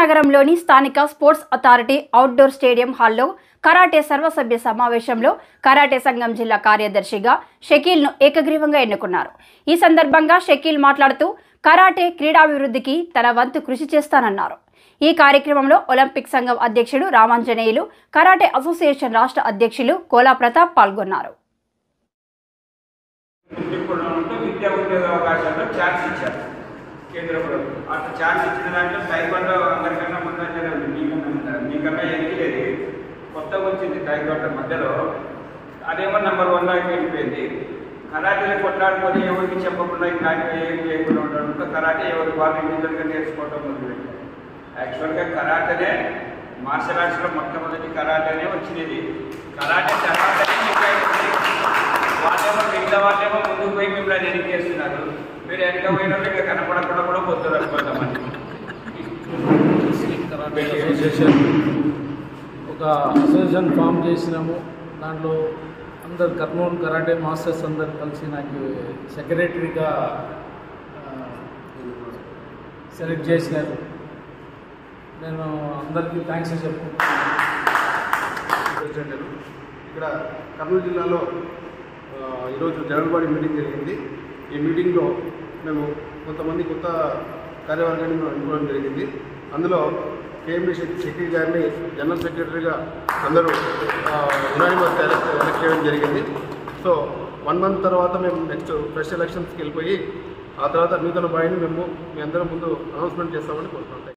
నగరంలోని స్థానిక sports authority outdoor stadium హాల్లో కరాటే సర్వసభ్య సమావేశంలో కరాటే సంఘం జిల్లా కార్యదర్శిగా షకీల్ను ఏకగ్రీవంగా ఎన్నుకున్నారు. ఈ సందర్భంగా షకీల్ మాట్లాడుతూ కరాటే క్రీడాభివృద్ధికి తన వంతు కృషి చేస్తానన్నారు. ఈ కార్యక్రమంలో ఒలింపిక్ సంఘం అధ్యక్షుడు రామాంజనేయులు కరాటే అసోసియేషన్ రాష్ట్ర అధ్యక్షులు కోలా ప్రతాప్ పాల్గొన్నారు. ఇప్పుడు విద్యా ఉద్యోగ అవకాశాల్లో ఛాన్స్ ఇచ్చారు కేంద్ర ప్రభుత్వం. అట్లా ఛాన్స్ ఇచ్చిన దాంట్లో వచ్చింది టైకోండో మధ్యలో. అదేమో నెంబర్ వన్ దాకా వెళ్ళిపోయింది. కరాటీలో కొట్లాడుకొని ఎవరికి చెప్పకుండా ఇంకా ఏం చేయకుండా ఇంకా కరాటే ఎవరి వాళ్ళు ఇండివిజువల్గా నేర్చుకోవడం మొదలుపెట్టారు. యాక్చువల్గా కరాటనే మార్షల్ ఆర్ట్స్లో మొట్టమొదటి కరాటనే వచ్చినది. కరాటే తర్వాత వాళ్ళేమో మిగతా వాళ్ళేమో ముందుకు పోయి మిమ్మల్ని ఎన్నిక చేస్తున్నారు. మీరు వెనక పోయిన ఇంకా కనపడకుండా కూడా పోతున్నారు కొంతమంది డిస్ట్రిక్ట్ ఒక అసోసియేషన్ ఫామ్ చేసినాము. దాంట్లో అందరు కర్నూలు కరాటే మాస్టర్స్ అందరు కలిసి నాకు సెక్రటరీగా సెలెక్ట్ చేసినారు. నేను అందరికీ థ్యాంక్స్ చెప్పుకుంటున్నాను. ఇక్కడ కర్నూలు జిల్లాలో ఈరోజు జనరల్ బాడీ మీటింగ్ జరిగింది. ఈ మీటింగ్లో మేము కొంతమంది కొత్త కార్యవర్గాన్ని మేము అనుకోవడం జరిగింది. అందులో కేఎండి శెట్టి గారిని జనరల్ సెక్రటరీగా అందరూ యునానిమస్ ఎలక్ట్ చేయడం జరిగింది. సో వన్ మంత్ తర్వాత మేము నెక్స్ట్ ఫ్రెష్ ఎలక్షన్స్కి వెళ్ళిపోయి ఆ తర్వాత నూతన బాయ్ని మేము మీ అందరం ముందు అనౌన్స్మెంట్ చేస్తామని కోరుకుంటాం